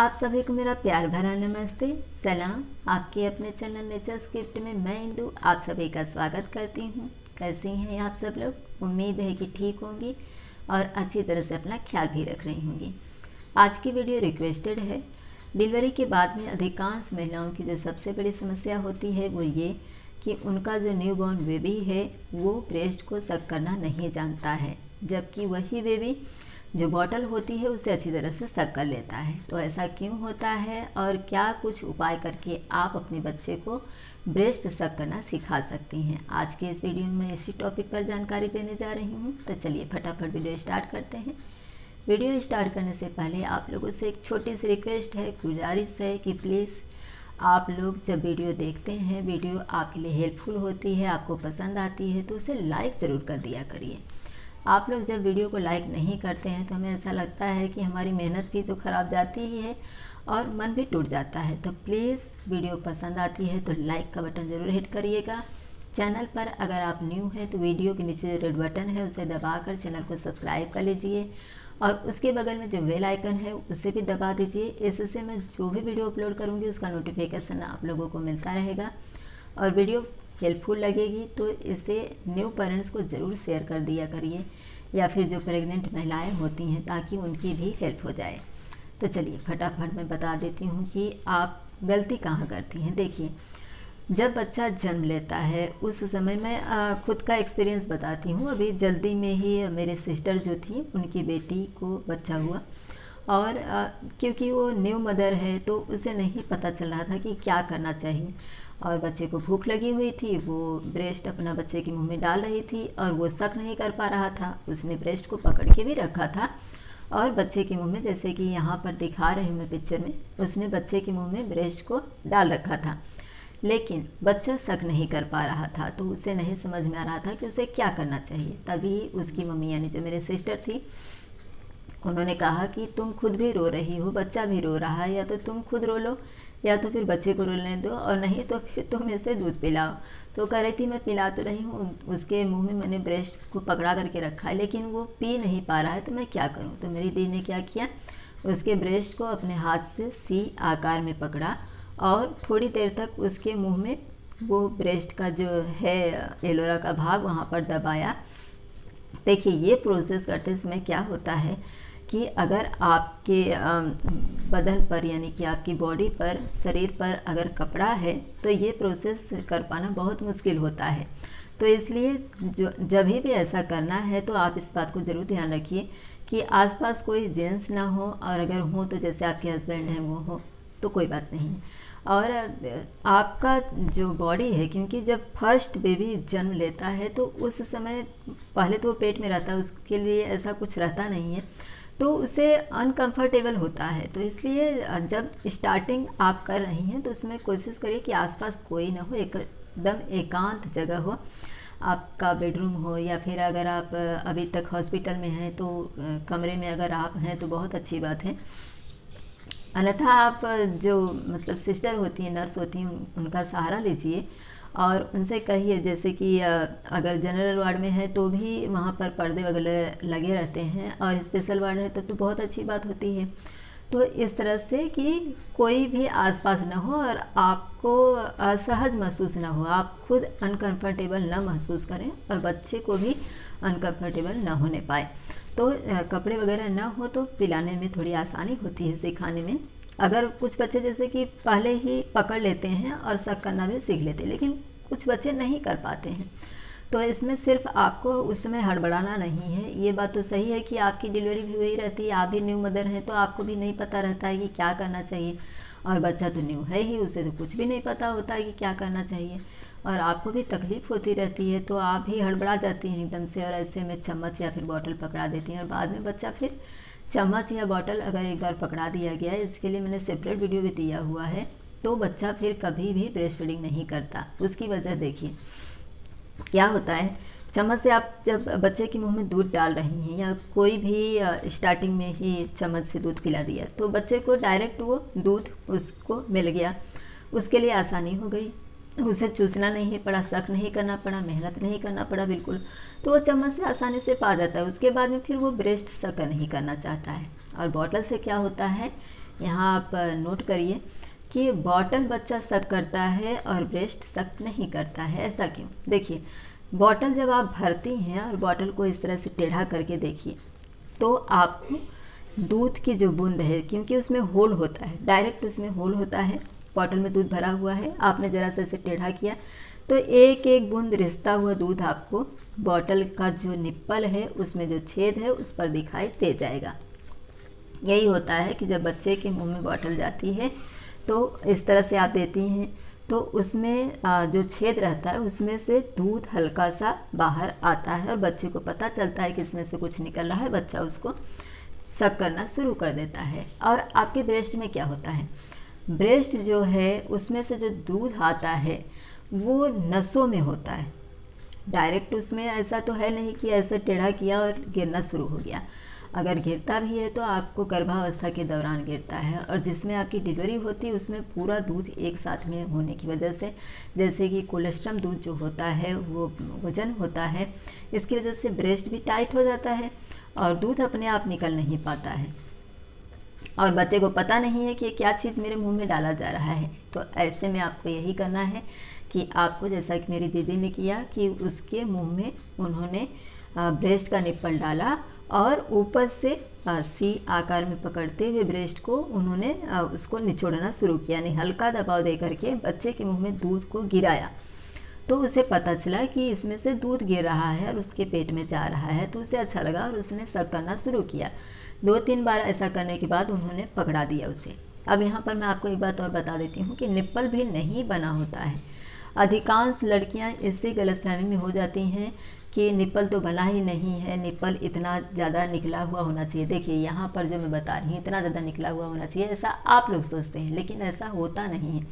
आप सभी को मेरा प्यार भरा नमस्ते। सलाम। आपके अपने चैनल नेचर स्क्रिप्ट में मैं इंदू, आप सभी का स्वागत करती हूँ। कैसे हैं आप सब लोग? उम्मीद है कि ठीक होंगी और अच्छी तरह से अपना ख्याल भी रख रही होंगी। आज की वीडियो रिक्वेस्टेड है। डिलीवरी के बाद में अधिकांश महिलाओं की जो सबसे बड़ी समस्या होती है वो ये कि उनका जो न्यू बॉर्न बेबी है, वो ब्रेस्ट को सक करना नहीं जानता है। जबकि वही बेबी जो बॉटल होती है, उसे अच्छी तरह से सक कर लेता है। तो ऐसा क्यों होता है और क्या कुछ उपाय करके आप अपने बच्चे को ब्रेस्ट सक करना सिखा सकती हैं? आज के इस वीडियो में इसी टॉपिक पर जानकारी देने जा रही हूँ। तो चलिए फटाफट वीडियो स्टार्ट करते हैं। वीडियो स्टार्ट करने से पहले आप लोगों से एक छोटी सी रिक्वेस्ट है, गुजारिश है कि प्लीज़ आप लोग जब वीडियो देखते हैं वीडियो आपके लिए हेल्पफुल होती है, आपको पसंद आती है तो उसे लाइक ज़रूर कर दिया करिए। आप लोग जब वीडियो को लाइक नहीं करते हैं तो हमें ऐसा लगता है कि हमारी मेहनत भी तो ख़राब जाती ही है और मन भी टूट जाता है। तो प्लीज़ वीडियो पसंद आती है तो लाइक का बटन ज़रूर हिट करिएगा। चैनल पर अगर आप न्यू हैं तो वीडियो के नीचे जो रेड बटन है, उसे दबाकर चैनल को सब्सक्राइब कर लीजिए और उसके बगल में जो बेल आइकन है, उसे भी दबा दीजिए। इससे मैं जो भी वीडियो अपलोड करूँगी, उसका नोटिफिकेशन आप लोगों को मिलता रहेगा। और वीडियो हेल्पफुल लगेगी तो इसे न्यू पेरेंट्स को ज़रूर शेयर कर दिया करिए, या फिर जो प्रेग्नेंट महिलाएँ होती हैं, ताकि उनकी भी हेल्प हो जाए। तो चलिए, फटाफट मैं बता देती हूँ कि आप गलती कहाँ करती हैं। देखिए, जब बच्चा जन्म लेता है, उस समय मैं खुद का एक्सपीरियंस बताती हूँ। अभी जल्दी में ही मेरे सिस्टर जो थी, उनकी बेटी को बच्चा हुआ और क्योंकि वो न्यू मदर है तो उसे नहीं पता चल रहा था कि क्या करना चाहिए। और बच्चे को भूख लगी हुई थी, वो ब्रेस्ट अपना बच्चे के मुँह में डाल रही थी और वो शक नहीं कर पा रहा था। उसने ब्रेस्ट को पकड़ के भी रखा था। और बच्चे के मुँह में, जैसे कि यहाँ पर दिखा रही हूँ मैं पिक्चर में, उसने बच्चे के मुँह में ब्रेस्ट को डाल रखा था। लेकिन बच्चा शक नहीं कर पा रहा था तो उसे नहीं समझ में आ रहा था कि उसे क्या करना चाहिए। तभी उसकी मम्मी, यानी जो मेरे सिस्टर थी, उन्होंने कहा कि, तुम खुद भी रो रही हो, बच्चा भी रो रहा है, या तो तुम खुद रो लो या तो फिर बच्चे को रोने दो और नहीं तो फिर तुम इसे दूध पिलाओ। तो कह रही थी, मैं पिला तो रही हूँ, उसके मुँह में मैंने ब्रेस्ट को पकड़ा करके रखा है, लेकिन वो पी नहीं पा रहा है तो मैं क्या करूँ? तो मेरी दी ने क्या किया, उसके ब्रेस्ट को अपने हाथ से सी आकार में पकड़ा और थोड़ी देर तक उसके मुँह में वो ब्रेस्ट का जो है, एलोरा का भाग वहाँ पर दबाया। देखिए, ये प्रोसेस करते समय क्या होता है कि अगर आपके बदन पर, यानी कि आपकी बॉडी पर, शरीर पर अगर कपड़ा है तो ये प्रोसेस कर पाना बहुत मुश्किल होता है। तो इसलिए जो, जब भी ऐसा करना है तो आप इस बात को ज़रूर ध्यान रखिए कि आसपास कोई जेंट्स ना हो, और अगर हो तो जैसे आपके हस्बैंड हैं, वो हो तो कोई बात नहीं। और आपका जो बॉडी है, क्योंकि जब फ़र्स्ट बेबी जन्म लेता है तो उस समय, पहले तो वो पेट में रहता है, उसके लिए ऐसा कुछ रहता नहीं है। तो उसे अनकंफर्टेबल होता है। तो इसलिए जब स्टार्टिंग आप कर रही हैं तो उसमें कोशिश करिए कि आसपास कोई ना हो, एकदम एकांत जगह हो। आपका बेडरूम हो या फिर अगर आप अभी तक हॉस्पिटल में हैं तो कमरे में अगर आप हैं तो बहुत अच्छी बात है। अन्यथा आप जो मतलब सिस्टर होती हैं नर्स होती हैं उनका सहारा लीजिए। और उनसे कहिए जैसे कि अगर जनरल वार्ड में है तो भी वहाँ पर पर्दे वगैरह लगे रहते हैं और स्पेशल वार्ड है तो, तो बहुत अच्छी बात होती है। तो इस तरह से कि कोई भी आसपास ना हो और आपको असहज महसूस ना हो आप खुद अनकंफर्टेबल ना महसूस करें और बच्चे को भी अनकंफर्टेबल ना होने पाए। तो कपड़े वगैरह ना हो तो पिलाने में थोड़ी आसानी होती है सिखाने में। अगर कुछ बच्चे जैसे कि पहले ही पकड़ लेते हैं और शक करना भी सीख लेते हैं, लेकिन कुछ बच्चे नहीं कर पाते हैं। तो इसमें सिर्फ़ आपको उस समय हड़बड़ाना नहीं है। ये बात तो सही है कि आपकी डिलीवरी भी हुई रहती है। आप भी न्यू मदर हैं तो आपको भी नहीं पता रहता है कि क्या करना चाहिए। और बच्चा तो न्यू है ही, उसे तो कुछ भी नहीं पता होता है कि क्या करना चाहिए। और आपको भी तकलीफ़ होती रहती है तो आप भी हड़बड़ा जाती हैं एकदम से और ऐसे में चम्मच या फिर बॉटल पकड़ा देती हैं और बाद में बच्चा फिर चम्मच या बॉटल अगर एक बार पकड़ा दिया गया है इसके लिए मैंने सेपरेट वीडियो भी दिया हुआ है तो बच्चा फिर कभी भी ब्रेस्ट फीडिंग नहीं करता। उसकी वजह देखिए, क्या होता है? चम्मच से आप जब बच्चे के मुँह में दूध डाल रही हैं या कोई भी स्टार्टिंग में ही चम्मच से दूध पिला दिया तो बच्चे को डायरेक्ट वो दूध उसको मिल गया। उसके लिए आसानी हो गई। उसे चूसना नहीं पड़ा, शक नहीं करना पड़ा, मेहनत नहीं करना पड़ा, बिल्कुल। तो वो चम्मच से आसानी से पा जाता है। उसके बाद में फिर वो ब्रेस्ट सक नहीं करना चाहता है। और बॉटल से क्या होता है, यहाँ आप नोट करिए कि बॉटल बच्चा सक करता है और ब्रेस्ट सक नहीं करता है। ऐसा क्यों? देखिए, बॉटल जब आप भरती हैं और बॉटल को इस तरह से टेढ़ा करके देखिए तो आपको दूध की जो बूंद है, क्योंकि उसमें होल होता है, डायरेक्ट उसमें होल होता है बॉटल में दूध भरा हुआ है। आपने ज़रा सा इसे टेढ़ा किया। तो एक एक बूंद रिश्ता हुआ दूध आपको। बॉटल का जो निप्पल है, उसमें जो छेद है, उस पर दिखाई दे जाएगा। यही होता है कि जब बच्चे के मुँह में बॉटल जाती है तो इस तरह से आप देती हैं। तो उसमें जो छेद रहता है, उसमें से दूध हल्का सा बाहर आता है और बच्चे को पता चलता है कि इसमें से कुछ निकल रहा है। बच्चा उसको सक करना शुरू कर देता है। और आपके ब्रेस्ट में क्या होता है? ब्रेस्ट जो है, उसमें से जो दूध आता है, वो नसों में होता है। डायरेक्ट उसमें ऐसा तो है नहीं कि ऐसे टेढ़ा किया और गिरना शुरू हो गया। अगर गिरता भी है तो आपको गर्भावस्था के दौरान गिरता है और जिसमें आपकी डिलीवरी होती है, उसमें पूरा दूध एक साथ में होने की वजह से, जैसे कि कोलेस्ट्रम दूध जो होता है, वो वज़न होता है, इसकी वजह से ब्रेस्ट भी टाइट हो जाता है और दूध अपने आप निकल नहीं पाता है। और बच्चे को पता नहीं है कि क्या चीज़ मेरे मुँह में डाला जा रहा है। तो ऐसे में आपको यही करना है कि आपको जैसा कि मेरी दीदी ने किया कि उसके मुँह में उन्होंने ब्रेस्ट का निप्पल डाला और ऊपर से सी आकार में पकड़ते हुए ब्रेस्ट को उन्होंने उसको निचोड़ना शुरू किया, यानी हल्का दबाव दे करके बच्चे के मुँह में दूध को गिराया। तो उसे पता चला कि इसमें से दूध गिर रहा है और उसके पेट में जा रहा है तो उसे अच्छा लगा और उसने सक करना शुरू किया। दो तीन बार ऐसा करने के बाद उन्होंने पकड़ा दिया उसे। अब यहाँ पर मैं आपको एक बात और बता देती हूँ कि निप्पल भी नहीं बना होता है। अधिकांश लड़कियाँ इससे गलतफहमी में हो जाती हैं कि निप्पल तो बना ही नहीं है, निप्पल इतना ज़्यादा निकला हुआ होना चाहिए। देखिए, यहाँ पर जो मैं बता रही हूँ, इतना ज़्यादा निकला हुआ होना चाहिए ऐसा आप लोग सोचते हैं, लेकिन ऐसा होता नहीं है।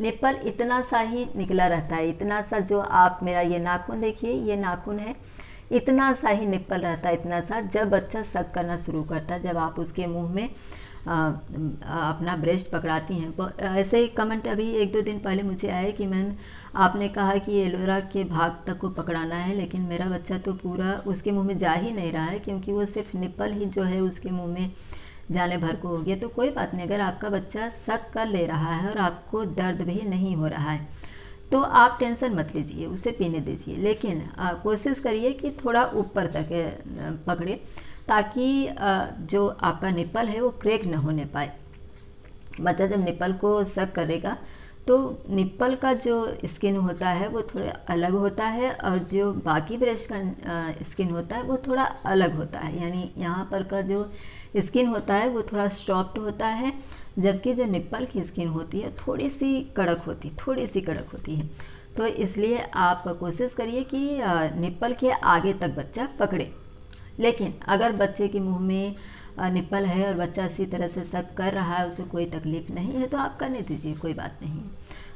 निप्पल इतना सा ही निकला रहता है, इतना सा जो आप मेरा ये नाखून देखिए, ये नाखून है इतना सा ही निप्पल रहता है इतना सा जब बच्चा सक करना शुरू करता है जब आप उसके मुँह में आ, अपना ब्रेस्ट पकड़ाती हैं। ऐसे ही कमेंट अभी एक दो दिन पहले मुझे आए कि मैम आपने कहा कि एलोरा के भाग तक को पकड़ाना है लेकिन मेरा बच्चा तो पूरा उसके मुँह में जा ही नहीं रहा है क्योंकि वो सिर्फ़ निपल ही जो है उसके मुँह में जाने भर को हो गया। तो कोई बात नहीं अगर आपका बच्चा सक कर ले रहा है और आपको दर्द भी नहीं हो रहा है तो आप टेंशन मत लीजिए उसे पीने दीजिए। लेकिन कोशिश करिए कि थोड़ा ऊपर तक पकड़े ताकि आ, जो आपका निपल है वो क्रैक न होने पाए। बच्चा जब निपल को सक करेगा तो निप्पल का जो स्किन होता है वो थोड़ा अलग होता है और जो बाकी ब्रश का स्किन होता है वो थोड़ा अलग होता है। यानी यहाँ पर का जो स्किन होता है वो थोड़ा सॉफ्ट होता है जबकि जो निप्पल की स्किन होती है थोड़ी सी कड़क होती थोड़ी सी कड़क होती है। तो इसलिए आप कोशिश करिए कि निप्पल के आगे तक बच्चा पकड़े। लेकिन अगर बच्चे के मुँह में निप्पल है और बच्चा इसी तरह से सक कर रहा है, उसे कोई तकलीफ़ नहीं है तो आप करने दीजिए, कोई बात नहीं।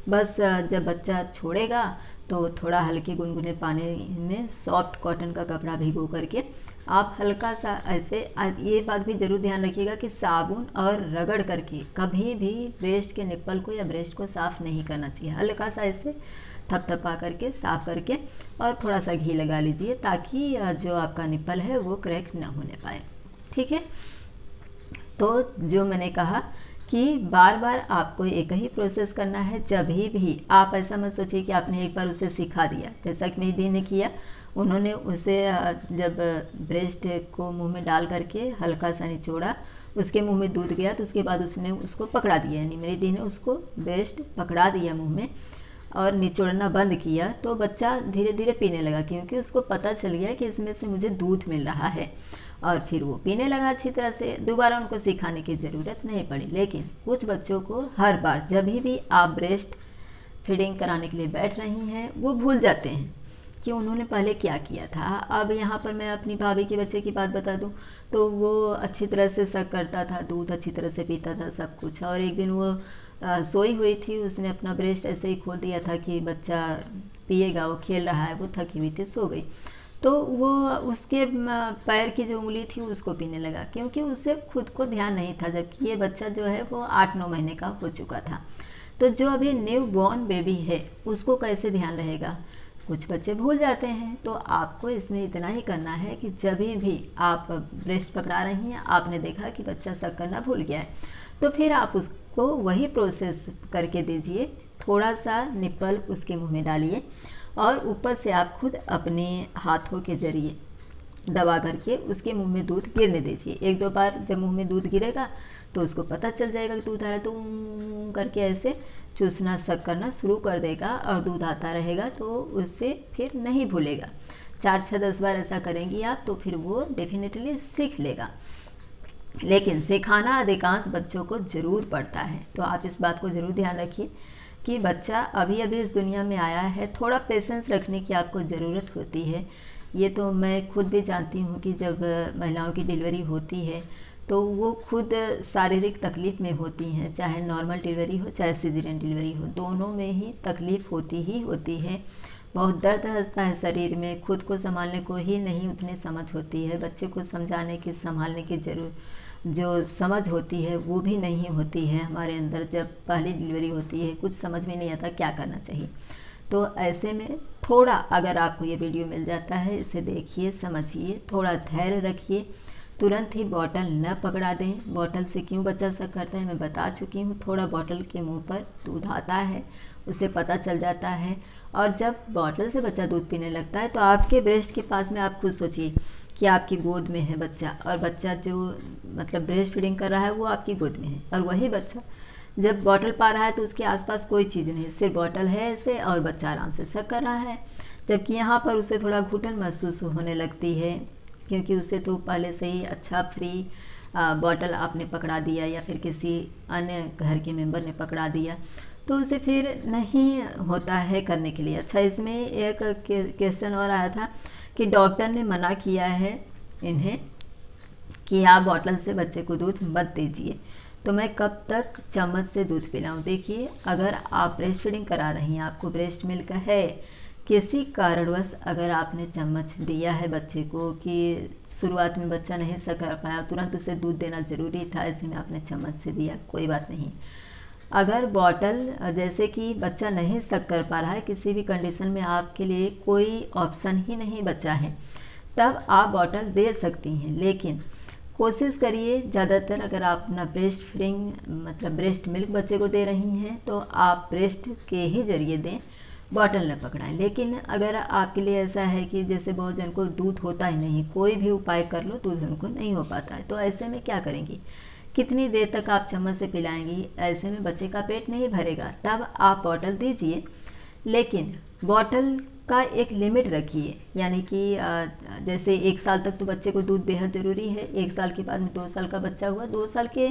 बस जब बच्चा छोड़ेगा तो थोड़ा हल्के गुनगुने पानी में सॉफ्ट कॉटन का कपड़ा भिगो करके आप हल्का सा ऐसे ये बात भी ज़रूर ध्यान रखिएगा कि साबुन और रगड़ करके कभी भी ब्रेस्ट के निप्पल को या ब्रेस्ट को साफ़ नहीं करना चाहिए। हल्का सा ऐसे थपथपा करके, साफ़ करके और थोड़ा सा घी लगा लीजिए ताकि जो आपका निप्पल है वो क्रैक ना होने पाए। ठीक है? तो जो मैंने कहा कि बार बार आपको एक ही प्रोसेस करना है, जब ही भी आप ऐसा मत सोचिए कि आपने एक बार उसे सिखा दिया। जैसा कि मेरी दी ने किया, उन्होंने उसे जब ब्रेस्ट को मुँह में डाल करके हल्का सा निचोड़ा, उसके मुँह में दूध गया तो उसके बाद उसने उसको पकड़ा दिया। यानी मेरी दी ने उसको ब्रेस्ट पकड़ा दिया मुँह में। और निचोड़ना बंद किया तो बच्चा धीरे धीरे पीने लगा क्योंकि उसको पता चल गया कि इसमें से मुझे दूध मिल रहा है। और फिर वो पीने लगा अच्छी तरह से। दोबारा उनको सिखाने की ज़रूरत नहीं पड़ी। लेकिन कुछ बच्चों को हर बार जब भी आप ब्रेस्ट फीडिंग कराने के लिए बैठ रही हैं, वो भूल जाते हैं कि उन्होंने पहले क्या किया था। अब यहाँ पर मैं अपनी भाभी के बच्चे की बात बता दूँ तो वो अच्छी तरह से सक करता था, दूध अच्छी तरह से पीता था, सब कुछ। और एक दिन वो सोई हुई थी, उसने अपना ब्रेस्ट ऐसे ही खोल दिया था कि बच्चा पिएगा, वो खेल रहा है, वो थकी हुई थी, सो गई। तो वो उसके पैर की जो उंगली थी, उसको पीने लगा, क्योंकि उसे खुद को ध्यान नहीं था, जबकि ये बच्चा जो है, वो आठ नौ महीने का हो चुका था। तो जो अभी न्यू बॉर्न बेबी है, उसको कैसे ध्यान रहेगा? कुछ बच्चे भूल जाते हैं तो आपको इसमें इतना ही करना है कि जब भी आप ब्रेस्ट पकड़ा रही हैं, आपने देखा कि बच्चा सक करना भूल गया है। तो फिर आप उसको वही प्रोसेस करके दीजिए। थोड़ा सा निप्पल उसके मुँह में डालिए और ऊपर से आप खुद अपने हाथों के ज़रिए दबा करके उसके मुँह में दूध गिरने दीजिए। एक दो बार जब मुँह में दूध गिरेगा तो उसको पता चल जाएगा कि दूध आ रहा है। तो करके ऐसे चूसना सक करना शुरू कर देगा और दूध आता रहेगा तो उससे फिर नहीं भूलेगा। चार छः दस बार ऐसा करेंगी आप तो फिर वो डेफिनेटली सीख लेगा। लेकिन सिखाना अधिकांश बच्चों को ज़रूर पड़ता है। तो आप इस बात को ज़रूर ध्यान रखिए कि बच्चा अभी अभी इस दुनिया में आया है, थोड़ा पेशेंस रखने की आपको ज़रूरत होती है। ये तो मैं खुद भी जानती हूँ कि जब महिलाओं की डिलीवरी होती है तो वो खुद शारीरिक तकलीफ़ में होती हैं, चाहे नॉर्मल डिलीवरी हो, चाहे सीजरियन डिलीवरी हो, दोनों में ही तकलीफ़ होती ही होती है। बहुत दर्द रहता है शरीर में, खुद को संभालने को ही नहीं उतनी समझ होती है, बच्चे को समझाने की, संभालने की ज़रूर जो समझ होती है, वो भी नहीं होती है हमारे अंदर। जब पहली डिलीवरी होती है, कुछ समझ में नहीं आता क्या करना चाहिए। तो ऐसे में थोड़ा अगर आपको ये वीडियो मिल जाता है, इसे देखिए, समझिए, थोड़ा धैर्य रखिए। तुरंत ही बॉटल न पकड़ा दें। बॉटल से क्यों बच्चा सा करता है, मैं बता चुकी हूँ। थोड़ा बॉटल के मुँह पर दूध आता है, उसे पता चल जाता है। और जब बॉटल से बच्चा दूध पीने लगता है तो आपके ब्रेस्ट के पास में आप खुद सोचिए कि आपकी गोद में है बच्चा, और बच्चा जो मतलब ब्रेस्ट फीडिंग कर रहा है, वो आपकी गोद में है, और वही बच्चा। जब बॉटल पा रहा है तो उसके आसपास कोई चीज़ नहीं सिर्फ़ बॉटल है ऐसे, और बच्चा आराम से सक कर रहा है। जबकि यहाँ पर उसे थोड़ा घुटन महसूस होने लगती है, क्योंकि उसे तो पहले से ही अच्छा फ्री बॉटल आपने पकड़ा दिया, या फिर किसी अन्य घर के मेंबर ने पकड़ा दिया तो उसे फिर नहीं होता है करने के लिए। अच्छा इसमें एक क्वेश्चन और आया था कि डॉक्टर ने मना किया है इन्हें कि आप बॉटल से बच्चे को दूध मत दीजिए। तो मैं कब तक चम्मच से दूध पिलाऊँ? देखिए, अगर आप ब्रेस्ट फीडिंग करा रही हैं, आपको ब्रेस्ट मिल्क है, किसी कारणवश अगर आपने चम्मच दिया है बच्चे को कि शुरुआत में बच्चा नहीं सकर पाया, तुरंत उसे दूध देना ज़रूरी था, इसलिए आपने चम्मच से दिया। कोई बात नहीं। अगर बॉटल जैसे कि बच्चा नहीं सक कर पा रहा है, किसी भी कंडीशन में आपके लिए कोई ऑप्शन ही नहीं बचा है, तब आप बॉटल दे सकती हैं। लेकिन कोशिश करिए, ज़्यादातर अगर आप अपना ब्रेस्ट फीडिंग मतलब ब्रेस्ट मिल्क बच्चे को दे रही हैं तो आप ब्रेस्ट के ही ज़रिए दें बॉटल न पकड़ाएँ। लेकिन अगर आपके लिए ऐसा है कि जैसे बहुत जन को दूध होता ही नहीं, कोई भी उपाय कर लो, दूध उनको नहीं हो पाता है। तो ऐसे में क्या करेंगी? कितनी देर तक आप चम्मच से पिलाएँगी? ऐसे में बच्चे का पेट नहीं भरेगा। तब आप बॉटल दीजिए। लेकिन बॉटल का एक लिमिट रखिए। यानी कि जैसे एक साल तक तो बच्चे को दूध बेहद ज़रूरी है। एक साल के बाद में दो साल का बच्चा हुआ, दो साल के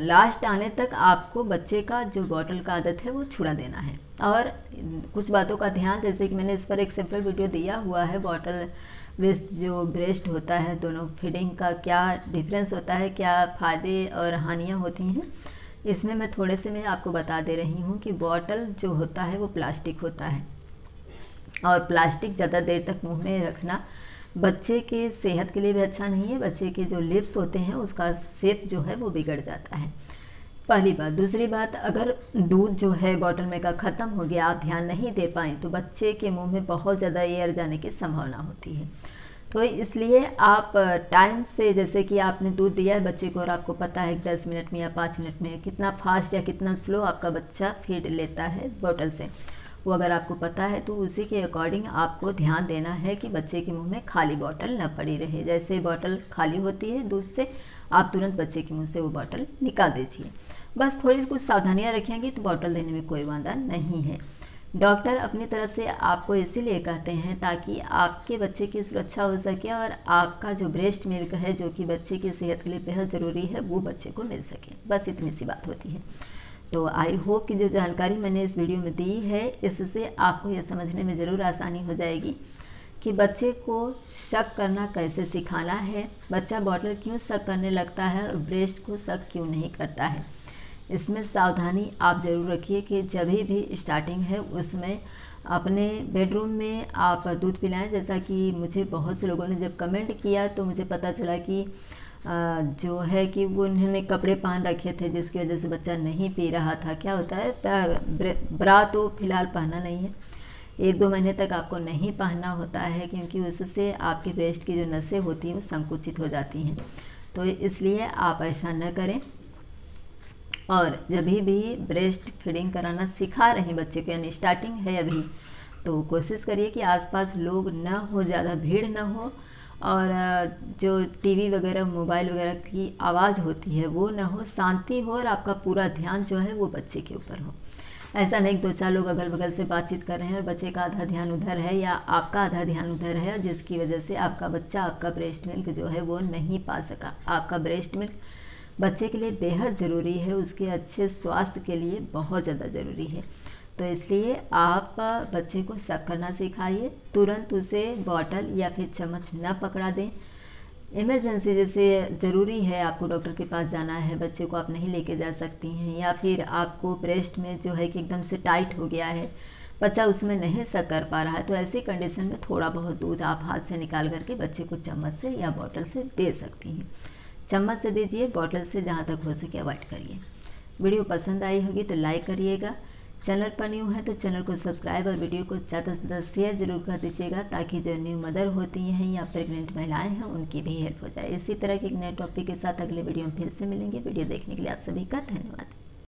लास्ट आने तक आपको बच्चे का जो बॉटल का आदत है वो छुड़ा देना है। और कुछ बातों का ध्यान, जैसे कि मैंने इस पर एक सिंपल वीडियो दिया हुआ है बॉटल विथ जो ब्रेस्ट होता है, दोनों फीडिंग का क्या डिफरेंस होता है? क्या फ़ायदे और हानियाँ होती हैं? इसमें मैं थोड़े से मैं आपको बता दे रही हूँ कि बॉटल जो होता है, वो प्लास्टिक होता है। और प्लास्टिक ज़्यादा देर तक मुँह में रखना, बच्चे के सेहत के लिए भी अच्छा नहीं है। बच्चे के जो लिप्स होते हैं, उसका सेप जो है, वो बिगड़ जाता है। पहली बात। दूसरी बात, अगर दूध जो है बॉटल में का ख़त्म हो गया, आप ध्यान नहीं दे पाएँ तो बच्चे के मुँह में बहुत ज़्यादा एयर जाने की संभावना होती है। तो इसलिए आप टाइम से जैसे कि आपने दूध दिया है बच्चे को और आपको पता है दस मिनट में या पाँच मिनट में कितना फास्ट या कितना स्लो आपका बच्चा फ़ीड लेता है बॉटल से, वो अगर आपको पता है तो उसी के अकॉर्डिंग आपको ध्यान देना है कि बच्चे के मुँह में खाली बॉटल न पड़ी रहे। जैसे बॉटल खाली होती है दूध से, आप तुरंत बच्चे के मुँह से वो बॉटल निकाल दीजिए। बस थोड़ी कुछ सावधानियाँ रखेंगे तो बॉटल देने में कोई वादा नहीं है। डॉक्टर अपनी तरफ़ से आपको इसीलिए कहते हैं ताकि आपके बच्चे की सुरक्षा हो सके और आपका जो ब्रेस्ट मिल्क है, जो कि बच्चे की सेहत के लिए बेहद ज़रूरी है, वो बच्चे को मिल सके। बस इतनी सी बात होती है। तो आई होप कि जो जानकारी मैंने इस वीडियो में दी है, इससे आपको यह समझने में ज़रूर आसानी हो जाएगी कि बच्चे को शक करना कैसे सिखाना है, बच्चा बॉटल क्यों शक करने लगता है और ब्रेस्ट को शक क्यों नहीं करता है। इसमें सावधानी आप ज़रूर रखिए कि जब भी स्टार्टिंग है, उसमें अपने बेडरूम में आप दूध पिलाएँ। जैसा कि मुझे बहुत से लोगों ने जब कमेंट किया तो मुझे पता चला कि जो है कि वो उन्होंने कपड़े पहन रखे थे, जिसकी वजह से बच्चा नहीं पी रहा था। क्या होता है? ब्रा तो फ़िलहाल पहना नहीं है। एक दो महीने तक आपको नहीं पहनना होता है, क्योंकि उससे आपके ब्रेस्ट की जो नसें होती हैं, वो संकुचित हो जाती हैं। तो इसलिए आप ऐसा न करें। और जब भी ब्रेस्ट फीडिंग कराना सिखा रहे हैं बच्चे को, यानी स्टार्टिंग है अभी तो कोशिश करिए कि आसपास लोग ना हो, ज़्यादा भीड़ ना हो, और जो टीवी वगैरह मोबाइल वगैरह की आवाज़ होती है, वो ना हो, शांति हो और आपका पूरा ध्यान जो है वो बच्चे के ऊपर हो। ऐसा नहीं दो चार लोग अगल बगल से बातचीत कर रहे हैं और बच्चे का आधा ध्यान उधर है या आपका आधा ध्यान उधर है, जिसकी वजह से आपका बच्चा, आपका ब्रेस्ट मिल्क जो है वो नहीं पा सका। आपका ब्रेस्ट मिल्क बच्चे के लिए बेहद ज़रूरी है, उसके अच्छे स्वास्थ्य के लिए बहुत ज़्यादा ज़रूरी है। तो इसलिए आप बच्चे को शक करना सिखाइए, तुरंत उसे बॉटल या फिर चम्मच न पकड़ा दें। इमरजेंसी जैसे ज़रूरी है, आपको डॉक्टर के पास जाना है, बच्चे को आप नहीं लेके जा सकती हैं, या फिर आपको ब्रेस्ट में जो है कि एकदम से टाइट हो गया है, बच्चा उसमें नहीं सक कर पा रहा है तो ऐसी कंडीशन में थोड़ा बहुत दूध आप हाथ से निकाल करके बच्चे को चम्मच से या बॉटल से दे सकती हैं। चम्मच से दीजिए बॉटल से जहाँ तक हो सके अवॉइड करिए। वीडियो पसंद आई होगी तो लाइक करिएगा। चैनल पर न्यू है तो चैनल को सब्सक्राइब और वीडियो को ज़्यादा से ज़्यादा शेयर ज़रूर कर दीजिएगा ताकि जो न्यू मदर होती हैं या प्रेग्नेंट महिलाएँ हैं, उनकी भी हेल्प हो जाए। इसी तरह के एक नए टॉपिक के साथ अगले वीडियो में फिर से मिलेंगे। वीडियो देखने के लिए आप सभी का धन्यवाद।